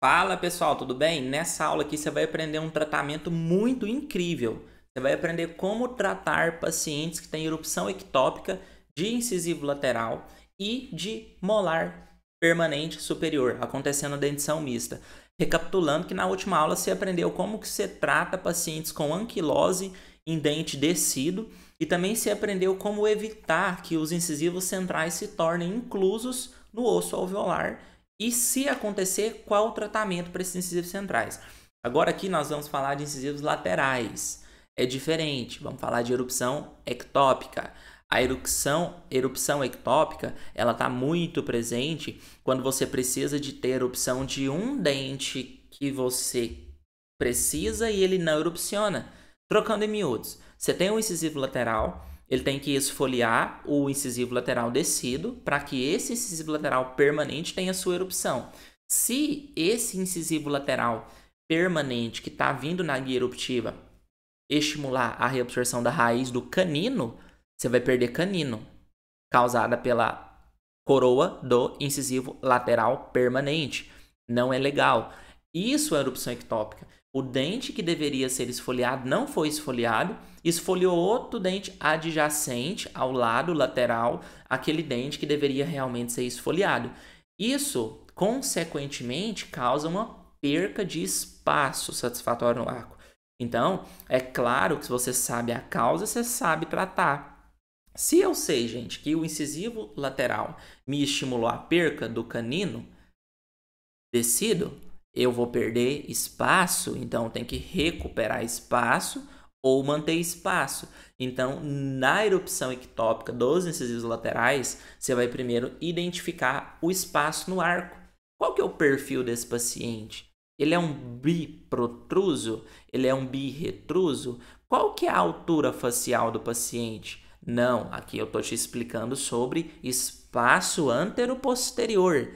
Fala pessoal, tudo bem? Nessa aula aqui você vai aprender um tratamento muito incrível. Você vai aprender como tratar pacientes que têm erupção ectópica de incisivo lateral e de molar permanente superior, acontecendo dentição mista. Recapitulando que na última aula você aprendeu como que você trata pacientes com anquilose em dente descido e também se aprendeu como evitar que os incisivos centrais se tornem inclusos no osso alveolar e se acontecer, qual o tratamento para esses incisivos centrais. Agora aqui nós vamos falar de incisivos laterais. É diferente, vamos falar de erupção ectópica. A erupção, erupção ectópica, ela está muito presente quando você precisa de ter erupção de um dente que você precisa e ele não erupciona. Trocando em miúdos, você tem um incisivo lateral, ele tem que esfoliar o incisivo lateral descido para que esse incisivo lateral permanente tenha sua erupção. Se esse incisivo lateral permanente que está vindo na guia eruptiva estimular a reabsorção da raiz do canino, você vai perder canino, causada pela coroa do incisivo lateral permanente. Não é legal. Isso é erupção ectópica. O dente que deveria ser esfoliado não foi esfoliado, esfoliou outro dente adjacente ao lado lateral, aquele dente que deveria realmente ser esfoliado. Isso, consequentemente, causa uma perca de espaço satisfatório no arco. Então, é claro que se você sabe a causa, você sabe tratar. Se eu sei, gente, que o incisivo lateral me estimulou a perca do canino descido, eu vou perder espaço, então tem que recuperar espaço ou manter espaço. Então, na erupção ectópica dos incisivos laterais, você vai primeiro identificar o espaço no arco. Qual que é o perfil desse paciente? Ele é um biprotruso? Ele é um birretruso? Qual que é a altura facial do paciente? Não, aqui eu estou te explicando sobre espaço antero-posterior.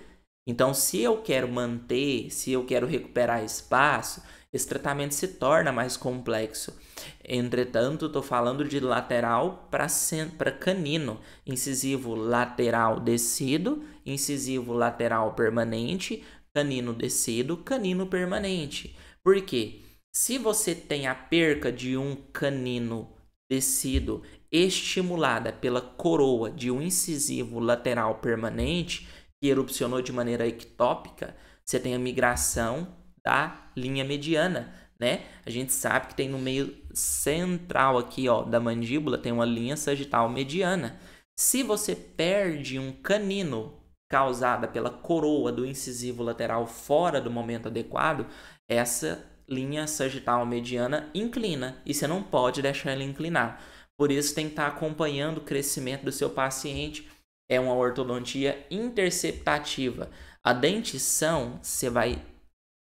Então, se eu quero manter, se eu quero recuperar espaço, esse tratamento se torna mais complexo. Entretanto, estou falando de lateral para canino, incisivo lateral descido, incisivo lateral permanente, canino descido, canino permanente. Por quê? Se você tem a perca de um canino descido estimulada pela coroa de um incisivo lateral permanente, que erupcionou de maneira ectópica, você tem a migração da linha mediana, né? A gente sabe que tem no meio central aqui, ó, da mandíbula, tem uma linha sagital mediana. Se você perde um canino causada pela coroa do incisivo lateral fora do momento adequado, essa linha sagital mediana inclina e você não pode deixar ela inclinar. Por isso tem que estar acompanhando o crescimento do seu paciente é uma ortodontia interceptativa. A dentição, você vai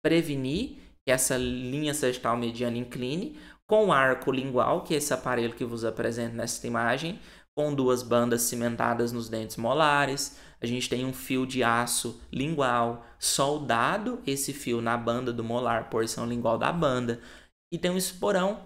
prevenir que essa linha sagital mediana incline com o arco lingual, que é esse aparelho que vos apresento nesta imagem, com duas bandas cimentadas nos dentes molares. A gente tem um fio de aço lingual soldado esse fio na banda do molar, porção lingual da banda, e tem um esporão,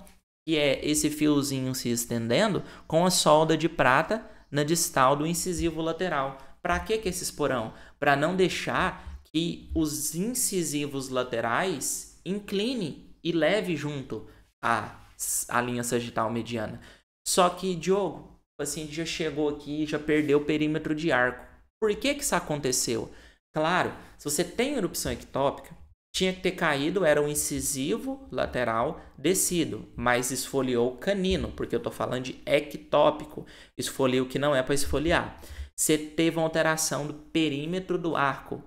que é esse fiozinho se estendendo com a solda de prata na distal do incisivo lateral. Para que, que esse esporão? Para não deixar que os incisivos laterais incline e leve junto a linha sagital mediana. Só que, Diogo, o paciente já chegou aqui e já perdeu o perímetro de arco. Por que, que isso aconteceu? Claro, se você tem erupção ectópica, tinha que ter caído, era um incisivo lateral descido, mas esfoliou canino, porque eu estou falando de ectópico, esfolio que não é para esfoliar. Você teve uma alteração do perímetro do arco.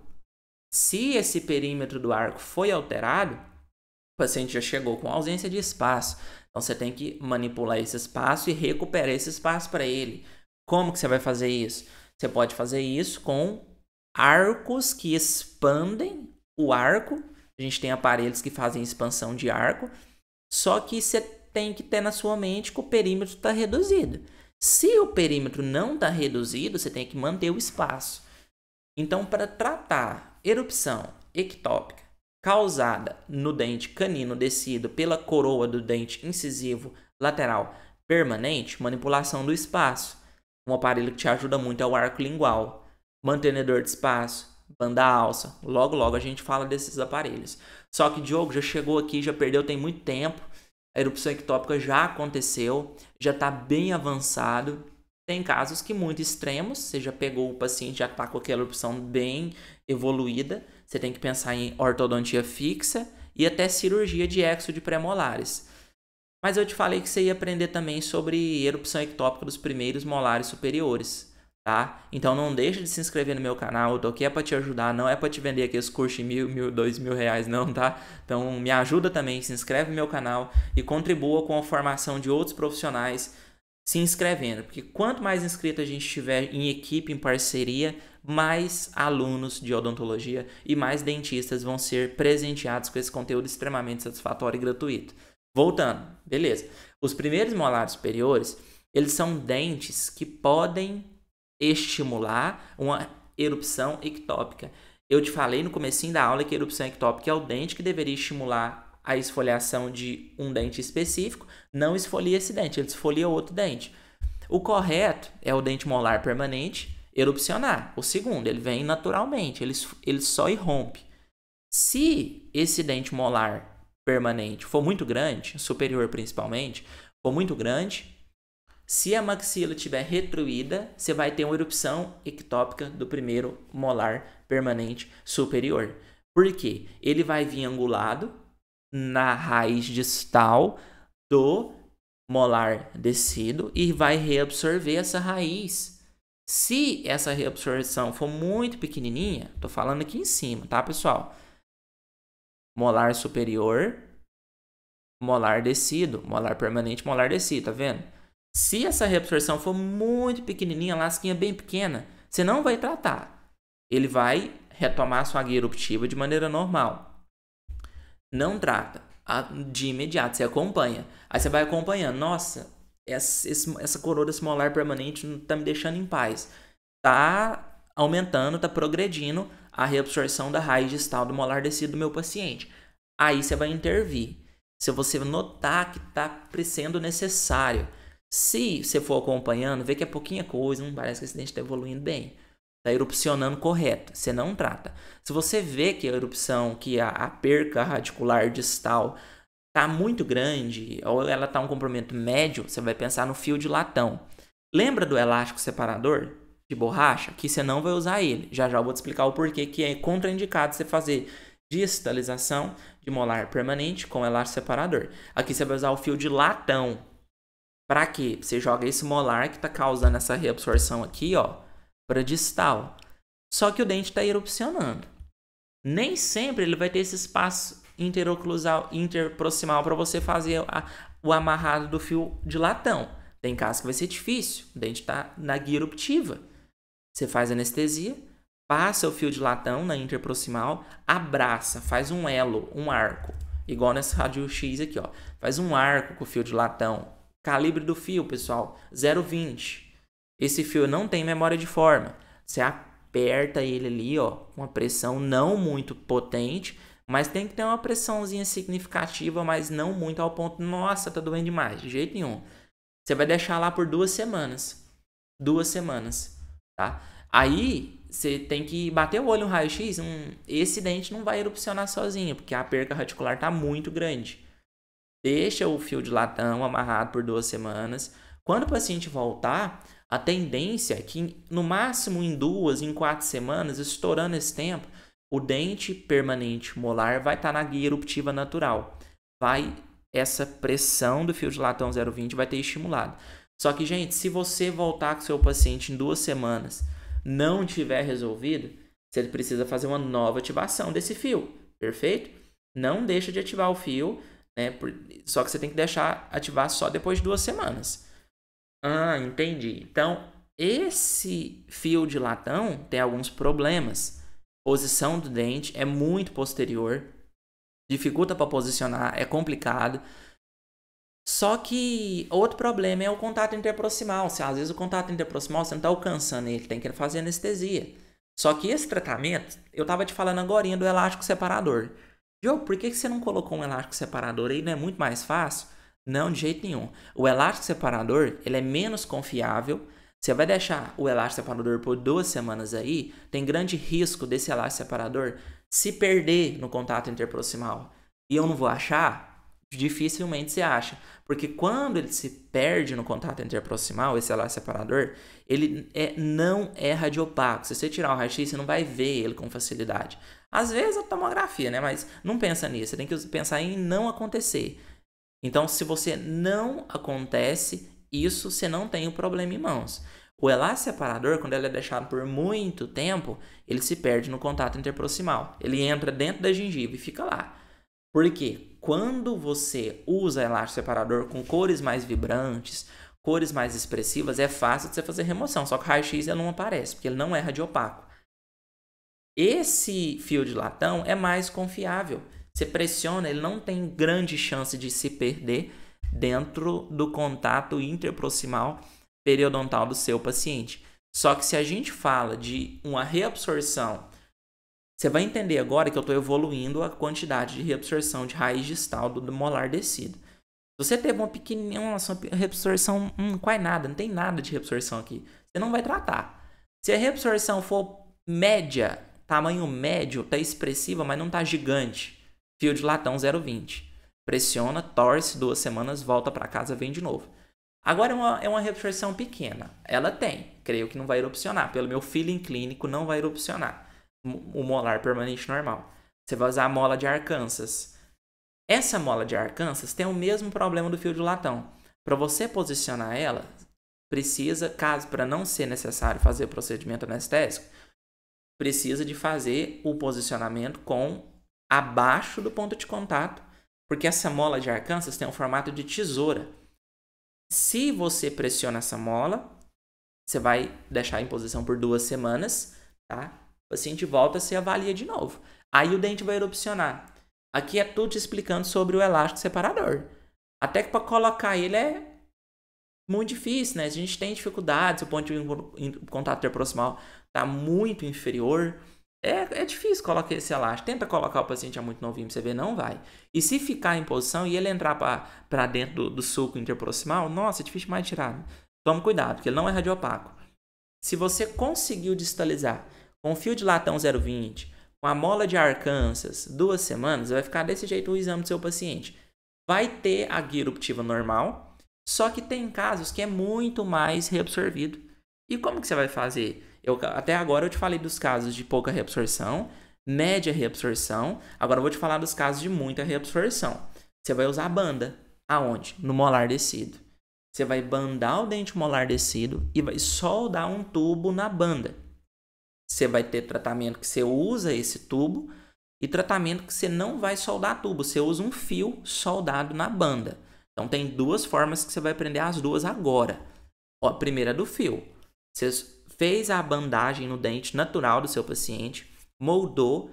Se esse perímetro do arco foi alterado, o paciente já chegou com ausência de espaço. Então você tem que manipular esse espaço e recuperar esse espaço para ele. Como que você vai fazer isso? Você pode fazer isso com arcos que expandem o arco a gente tem aparelhos que fazem expansão de arco, só que você tem que ter na sua mente que o perímetro está reduzido. Se o perímetro não está reduzido, você tem que manter o espaço. Então, para tratar erupção ectópica causada no dente canino descido pela coroa do dente incisivo lateral permanente, manipulação do espaço. Um aparelho que te ajuda muito é o arco lingual. Mantenedor de espaço, banda alça. Logo, logo a gente fala desses aparelhos. Só que Diogo já chegou aqui, já perdeu tem muito tempo. A erupção ectópica já aconteceu, já está bem avançado. Tem casos que muito extremos, você já pegou o paciente, já está com aquela erupção bem evoluída. Você tem que pensar em ortodontia fixa e até cirurgia de exo de premolares. Mas eu te falei que você ia aprender também sobre erupção ectópica dos primeiros molares superiores, tá? Então não deixe de se inscrever no meu canal, eu tô aqui é para te ajudar, não é para te vender aqueles cursos de mil, mil, dois mil reais não, tá? Então me ajuda também, se inscreve no meu canal e contribua com a formação de outros profissionais se inscrevendo, porque quanto mais inscrito a gente tiver em equipe, em parceria, mais alunos de odontologia e mais dentistas vão ser presenteados com esse conteúdo extremamente satisfatório e gratuito. Voltando, beleza. Os primeiros molares superiores, eles são dentes que podem estimular uma erupção ectópica. Eu te falei no comecinho da aula que a erupção ectópica é o dente que deveria estimular a esfoliação de um dente específico, não esfolia esse dente, ele esfolia outro dente. O correto é o dente molar permanente erupcionar. O segundo, ele vem naturalmente, ele, ele só irrompe. Se esse dente molar permanente for muito grande, superior principalmente, for muito grande, se a maxila estiver retruída, você vai ter uma erupção ectópica do primeiro molar permanente superior. Por quê? Ele vai vir angulado na raiz distal do molar descido e vai reabsorver essa raiz. Se essa reabsorção for muito pequenininha, tô falando aqui em cima, tá, pessoal? molar superior, molar descido, molar permanente, molar descido, tá vendo? Se essa reabsorção for muito pequenininha, lasquinha bem pequena, você não vai tratar. Ele vai retomar sua guia eruptiva de maneira normal. Não trata de imediato, você acompanha. Aí você vai acompanhando. Nossa, essa, essa coroa desse molar permanente não tá me deixando em paz. Tá aumentando, tá progredindo a reabsorção da raiz distal do molar descido do meu paciente. Aí você vai intervir. Se você notar que está sendo necessário. Se você for acompanhando, vê que é pouquinha coisa, não parece que esse dente está evoluindo bem. Está erupcionando correto, você não trata. Se você vê que a erupção, que a, a perca radicular distal está muito grande, ou ela está um comprimento médio, você vai pensar no fio de latão. Lembra do elástico separador? de borracha, que você não vai usar ele. Já já eu vou te explicar o porquê que é contraindicado você fazer distalização de molar permanente com elástico separador. Aqui você vai usar o fio de latão. Para quê? Você joga esse molar que está causando essa reabsorção aqui, ó, para distal. Só que o dente está erupcionando. Nem sempre ele vai ter esse espaço interoclusal, interproximal para você fazer a, o amarrado do fio de latão. Tem casos que vai ser difícil, o dente está na guia eruptiva. Você faz anestesia, passa o fio de latão na interproximal, abraça, faz um elo, um arco, igual nesse rádio X aqui, ó. Faz um arco com o fio de latão. Calibre do fio, pessoal, 0,20. Esse fio não tem memória de forma. Você aperta ele ali, ó, com uma pressão não muito potente, mas tem que ter uma pressãozinha significativa, mas não muito ao ponto, nossa, tá doendo demais, de jeito nenhum. Você vai deixar lá por duas semanas. Duas semanas tá? Aí você tem que bater o olho no raio-x, um, esse dente não vai erupcionar sozinho, porque a perca radicular está muito grande. Deixa o fio de latão amarrado por duas semanas. Quando o paciente voltar, a tendência é que no máximo em duas, em quatro semanas, estourando esse tempo, o dente permanente molar vai estar tá na guia eruptiva natural. Vai essa pressão do fio de latão 0,20 vai ter estimulado. Só que, gente, se você voltar com seu paciente em duas semanas, não tiver resolvido, você precisa fazer uma nova ativação desse fio, perfeito? Não deixa de ativar o fio, né? Só que você tem que deixar ativar só depois de duas semanas. Ah, entendi. Então, esse fio de latão tem alguns problemas. Posição do dente é muito posterior, dificulta para posicionar, é complicado. Só que outro problema é o contato interproximal. Se às vezes o contato interproximal você não está alcançando ele, tem que fazer anestesia. Só que esse tratamento, eu estava te falando agora do elástico separador. Diogo, por que você não colocou um elástico separador aí? Não é muito mais fácil? Não, de jeito nenhum. O elástico separador ele é menos confiável, Você vai deixar o elástico separador por duas semanas aí, tem grande risco desse elástico separador se perder no contato interproximal. E eu não vou achar? Dificilmente se acha. Porque quando ele se perde no contato interproximal, esse elástico separador, ele é, não é radiopaco. Se você tirar o raio-x, você não vai ver ele com facilidade. Às vezes a tomografia, né? Mas não pensa nisso. Você tem que pensar em não acontecer. Então, se você não acontece, isso você não tem o problema em mãos. O elástico separador, quando ele é deixado por muito tempo, ele se perde no contato interproximal. Ele entra dentro da gengiva e fica lá. Porque quando você usa elástico separador com cores mais vibrantes, cores mais expressivas, é fácil de você fazer remoção. Só que o raio-x não aparece, porque ele não é radiopaco. Esse fio de latão é mais confiável. Você pressiona, ele não tem grande chance de se perder dentro do contato interproximal periodontal do seu paciente. Só que se a gente fala de uma reabsorção, você vai entender agora que eu estou evoluindo a quantidade de reabsorção de raiz distal do molar descido. Se você teve uma pequenininha uma reabsorção, hum, quase nada, não tem nada de reabsorção aqui, você não vai tratar. Se a reabsorção for média, tamanho médio, está expressiva, mas não está gigante, fio de latão 0,20. Pressiona, torce, duas semanas, volta para casa, vem de novo. Agora é uma, é uma reabsorção pequena. Ela tem, creio que não vai erupcionar. Pelo meu feeling clínico, não vai erupcionar. O molar permanente normal. Você vai usar a mola de Arkansas. Essa mola de Arkansas tem o mesmo problema do fio de latão. Para você posicionar ela, precisa, caso para não ser necessário fazer procedimento anestésico, precisa de fazer o posicionamento com abaixo do ponto de contato, porque essa mola de Arkansas tem um formato de tesoura. Se você pressiona essa mola, você vai deixar em posição por duas semanas, tá? O paciente volta, você avalia de novo. Aí o dente vai erupcionar. Aqui é tudo te explicando sobre o elástico separador. Até que para colocar ele é muito difícil, né? A gente tem dificuldades, o ponto de contato interproximal está muito inferior. É, é difícil colocar esse elástico. Tenta colocar o paciente é muito novinho pra você ver, não vai. E se ficar em posição e ele entrar para dentro do, do sulco interproximal, nossa, é difícil mais tirar. Tome cuidado, porque ele não é radiopaco. Se você conseguiu distalizar com fio de latão 020, com a mola de Arkansas, duas semanas, vai ficar desse jeito o exame do seu paciente. Vai ter a guia eruptiva normal, só que tem casos que é muito mais reabsorvido. E como que você vai fazer? Eu, até agora eu te falei dos casos de pouca reabsorção, média reabsorção. Agora eu vou te falar dos casos de muita reabsorção. Você vai usar banda. Aonde? No molar descido. Você vai bandar o dente molar descido e vai soldar um tubo na banda. Você vai ter tratamento que você usa esse tubo e tratamento que você não vai soldar tubo. Você usa um fio soldado na banda. Então tem duas formas que você vai aprender as duas agora. Ó, a primeira é do fio. Você fez a bandagem no dente natural do seu paciente, moldou,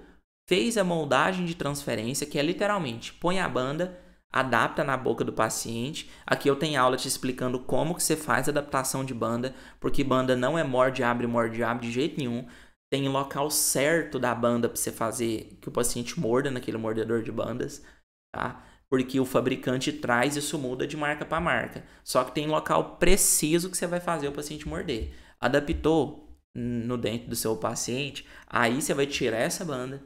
fez a moldagem de transferência, que é literalmente põe a banda, adapta na boca do paciente. Aqui eu tenho aula te explicando como que você faz a adaptação de banda, porque banda não é morde, abre, morde, abre de jeito nenhum. Tem local certo da banda para você fazer que o paciente morda naquele mordedor de bandas, tá? Porque o fabricante traz isso muda de marca para marca. Só que tem local preciso que você vai fazer o paciente morder adaptou no dente do seu paciente, aí você vai tirar essa banda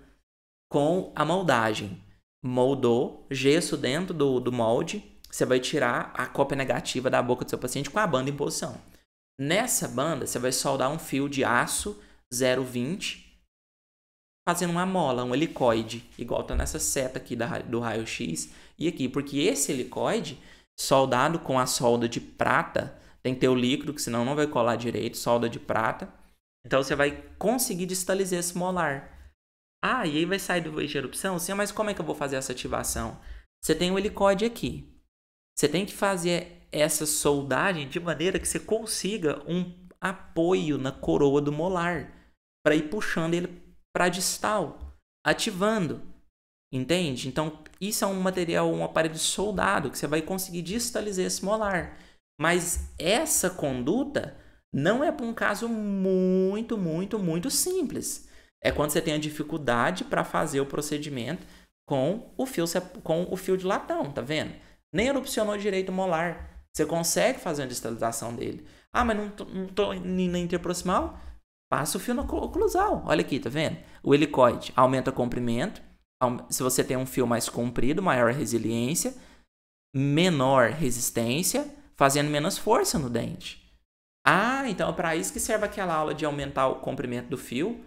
com a moldagem. Moldou, gesso dentro do, do molde, você vai tirar a cópia negativa da boca do seu paciente com a banda em posição. Nessa banda, você vai soldar um fio de aço 0,20 fazendo uma mola, um helicoide, igual tá nessa seta aqui da, do raio-x e aqui, porque esse helicoide, soldado com a solda de prata, tem que ter o líquido, que senão não vai colar direito, solda de prata. Então você vai conseguir distalizar esse molar. Ah, e aí vai sair do eixo de erupção? Sim, mas como é que eu vou fazer essa ativação? Você tem o helicóide aqui. Você tem que fazer essa soldagem de maneira que você consiga um apoio na coroa do molar para ir puxando ele para distal, ativando. Entende? Então, isso é um material, um aparelho soldado que você vai conseguir distalizar esse molar. Mas essa conduta não é para um caso muito, muito, muito simples. É quando você tem a dificuldade para fazer o procedimento com o fio com o fio de latão, tá vendo? Nem erupcionou direito o molar. Você consegue fazer a distalização dele. Ah, mas não tô, não tô na interproximal? Passa o fio no oclusal. Olha aqui, tá vendo? O helicoide aumenta o comprimento. Se você tem um fio mais comprido, maior resiliência, menor resistência, fazendo menos força no dente. Ah, então é para isso que serve aquela aula de aumentar o comprimento do fio,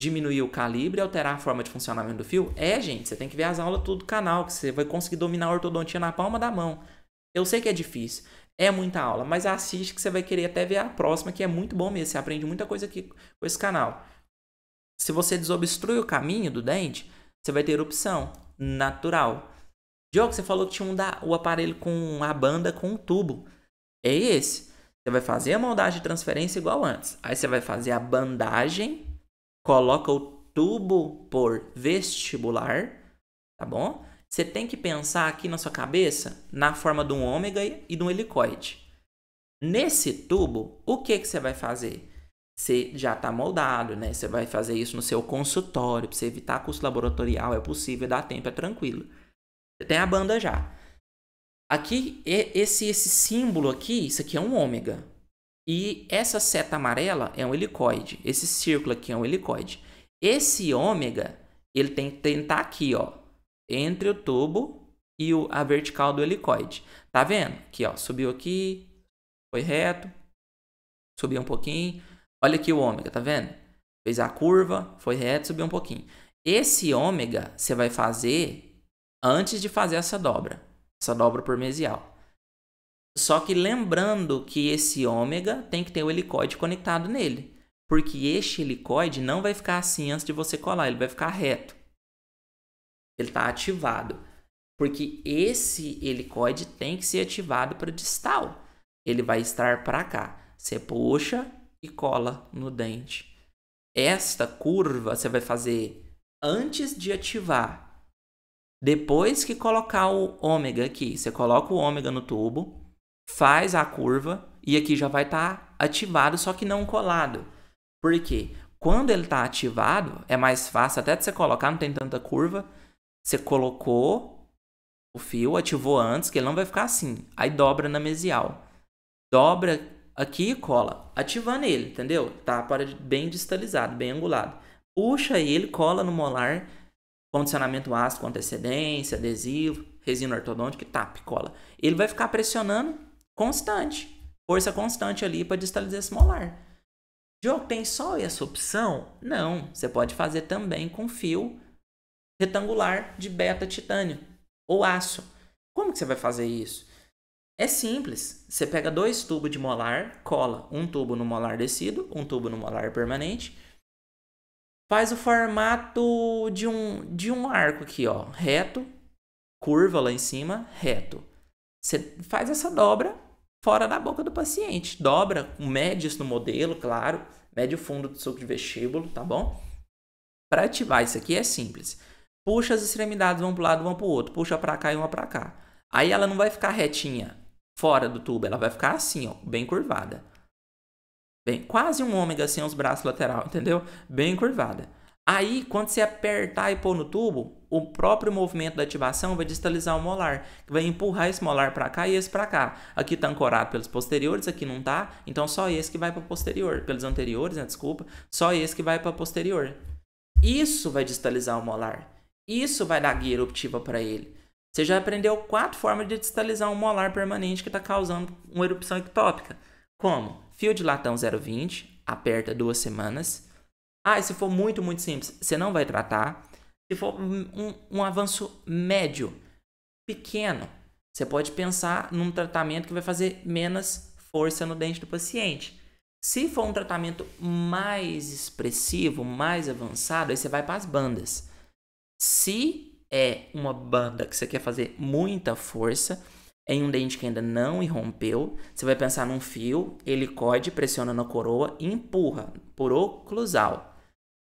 diminuir o calibre alterar a forma de funcionamento do fio? É, gente, você tem que ver as aulas tudo do canal, que você vai conseguir dominar a ortodontia na palma da mão. Eu sei que é difícil, é muita aula, mas assiste que você vai querer até ver a próxima, que é muito bom mesmo. Você aprende muita coisa aqui com esse canal. Se você desobstrui o caminho do dente, você vai ter erupção natural. Diogo, você falou que tinha um da, o aparelho com a banda com um tubo. É esse. Você vai fazer a moldagem de transferência igual antes. Aí você vai fazer a bandagem, coloca o tubo por vestibular, tá bom? Você tem que pensar aqui na sua cabeça na forma de um ômega e de um helicoide. Nesse tubo, o que, que você vai fazer? Você já está moldado, né? Você vai fazer isso no seu consultório, para você evitar custo laboratorial, é possível, dá tempo, é tranquilo. Tem a banda já. Aqui, esse, esse símbolo aqui, isso aqui é um ômega. E essa seta amarela é um helicoide. Esse círculo aqui é um helicoide. Esse ômega, ele tem que estar aqui, ó. Entre o tubo e o, a vertical do helicoide. Tá vendo? Aqui, ó. Subiu aqui, foi reto. Subiu um pouquinho. Olha aqui o ômega, tá vendo? Fez a curva, foi reto, subiu um pouquinho. Esse ômega você vai fazer antes de fazer essa dobra essa dobra por mesial. Só que lembrando que esse ômega tem que ter o helicoide conectado nele. Porque este helicoide não vai ficar assim antes de você colar, ele vai ficar reto. Ele está ativado. Porque esse helicoide tem que ser ativado para distal. Ele vai estar para cá. Você puxa e cola no dente. Esta curva você vai fazer antes de ativar depois que colocar o ômega aqui, você coloca o ômega no tubo, faz a curva e aqui já vai estar tá ativado, só que não colado. Por quê? Quando ele está ativado, é mais fácil até de você colocar, não tem tanta curva. Você colocou o fio, ativou antes, que ele não vai ficar assim. Aí dobra na mesial. Dobra aqui e cola, ativando ele, entendeu? Tá bem distalizado, bem angulado. Puxa ele, cola no molar condicionamento ácido com antecedência, adesivo, resina ortodôntica tap, cola. Ele vai ficar pressionando constante, força constante ali para distalizar esse molar. Diogo, tem só essa opção? Não, você pode fazer também com fio retangular de beta titânio ou aço. Como que você vai fazer isso? É simples. Você pega dois tubos de molar, cola um tubo no molar descido, um tubo no molar permanente faz o formato de um, de um arco aqui, ó, reto, curva lá em cima, reto. Você faz essa dobra fora da boca do paciente. Dobra, mede isso no modelo, claro, mede o fundo do suco de vestíbulo, tá bom? Para ativar isso aqui é simples. Puxa as extremidades, vão para lado, vão para o outro. Puxa para cá e uma para cá. Aí ela não vai ficar retinha fora do tubo, ela vai ficar assim, ó, bem curvada. Bem, quase um ômega sem os braços lateral, entendeu? Bem curvada. Aí, quando você apertar e pôr no tubo, o próprio movimento da ativação vai distalizar o molar, que vai empurrar esse molar para cá e esse para cá. Aqui está ancorado pelos posteriores, aqui não tá, então só esse que vai para posterior, pelos anteriores, né, desculpa, só esse que vai para posterior. Isso vai distalizar o molar. Isso vai dar guia eruptiva para ele. Você já aprendeu quatro formas de distalizar um molar permanente que está causando uma erupção ectópica. Como? Fio de latão 0,20, aperta duas semanas. Ah, e se for muito, muito simples, você não vai tratar. Se for um, um avanço médio, pequeno, você pode pensar num tratamento que vai fazer menos força no dente do paciente. Se for um tratamento mais expressivo, mais avançado, aí você vai para as bandas. Se é uma banda que você quer fazer muita força, em um dente que ainda não irrompeu, você vai pensar num fio, helicoide, pressiona na coroa e empurra por oclusal.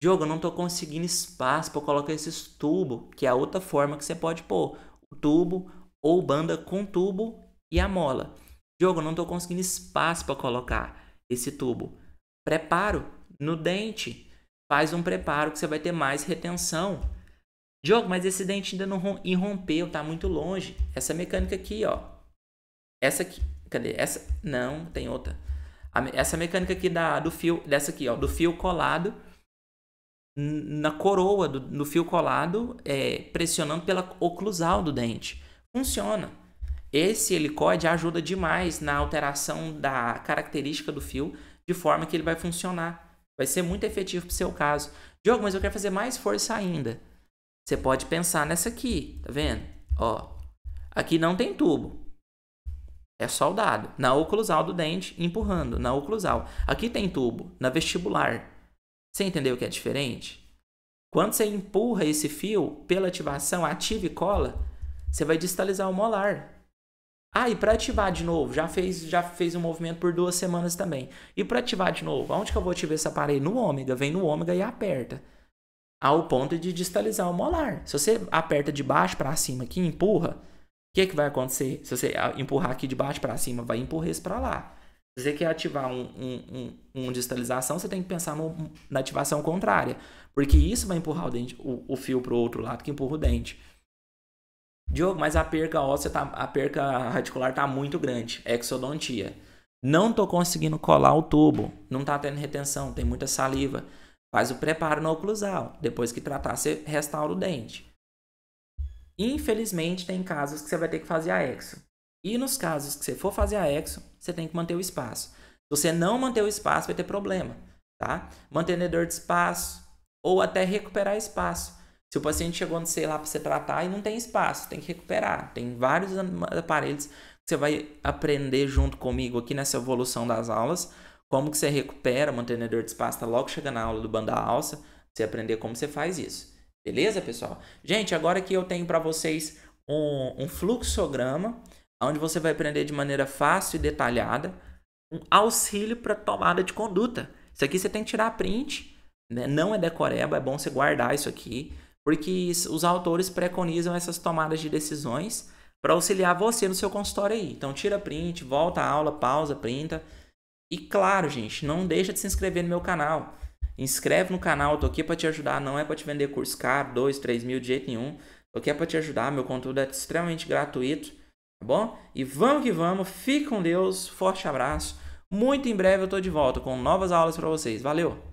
Diogo, eu não estou conseguindo espaço para colocar esses tubos, que é a outra forma que você pode pôr. O tubo ou banda com tubo e a mola. Diogo, eu não estou conseguindo espaço para colocar esse tubo. Preparo no dente. Faz um preparo que você vai ter mais retenção. Diogo, mas esse dente ainda não irrompeu, tá muito longe. Essa mecânica aqui, ó. Essa aqui, Cadê? Essa. Não, tem outra. Essa mecânica aqui da, do fio. Dessa aqui, ó. Do fio colado na coroa do, fio colado, é, pressionando pela oclusal do dente. Funciona. Esse helicóide ajuda demais na alteração da característica do fio, de forma que ele vai funcionar. Vai ser muito efetivo para o seu caso. Diogo, mas eu quero fazer mais força ainda. Você pode pensar nessa aqui, tá vendo? Ó, aqui não tem tubo. É soldado. Na oclusal do dente, empurrando. Na oclusal. Aqui tem tubo. Na vestibular. Você entendeu que é diferente? Quando você empurra esse fio pela ativação, ativa e cola, você vai distalizar o molar. Ah, e para ativar de novo, já fez, já fez um movimento por duas semanas também. E para ativar de novo, aonde que eu vou ativar esse aparelho? No ômega, vem no ômega e aperta. Ao ponto de distalizar o molar. Se você aperta de baixo para cima aqui, empurra, o que, que vai acontecer? Se você empurrar aqui de baixo para cima, vai empurrar isso para lá. Se você quer ativar um, um, um, um distalização, você tem que pensar no, na ativação contrária. Porque isso vai empurrar o, dente, o, o fio para o outro lado que empurra o dente. Diogo, mas a perca óssea, tá, a perca radicular está muito grande. Exodontia. Não estou conseguindo colar o tubo. Não está tendo retenção, tem muita saliva. Faz o preparo no oclusal. Depois que tratar, você restaura o dente. Infelizmente, tem casos que você vai ter que fazer a exo. E nos casos que você for fazer a exo, você tem que manter o espaço. Se você não manter o espaço, vai ter problema, tá? Mantenedor de espaço ou até recuperar espaço. Se o paciente chegou, sei lá, para você tratar e não tem espaço, tem que recuperar. Tem vários aparelhos que você vai aprender junto comigo aqui nessa evolução das aulas, como que você recupera mantenedor de espaço, logo chegando na aula do banda alça, você aprender como você faz isso. Beleza, pessoal? Gente, agora que eu tenho para vocês um, um fluxograma, onde você vai aprender de maneira fácil e detalhada um auxílio para tomada de conduta. Isso aqui você tem que tirar print, né? não é decoreba, é bom você guardar isso aqui porque os autores preconizam essas tomadas de decisões para auxiliar você no seu consultório aí. Então tira print, volta a aula, pausa, printa. E claro, gente, não deixa de se inscrever no meu canal. Inscreve no canal, tô aqui para te ajudar, não é para te vender curso caro, 2, 3 mil de jeito nenhum. Tô aqui é para te ajudar, meu conteúdo é extremamente gratuito, tá bom? E vamos que vamos, fique com Deus, forte abraço. Muito em breve eu tô de volta com novas aulas para vocês. Valeu!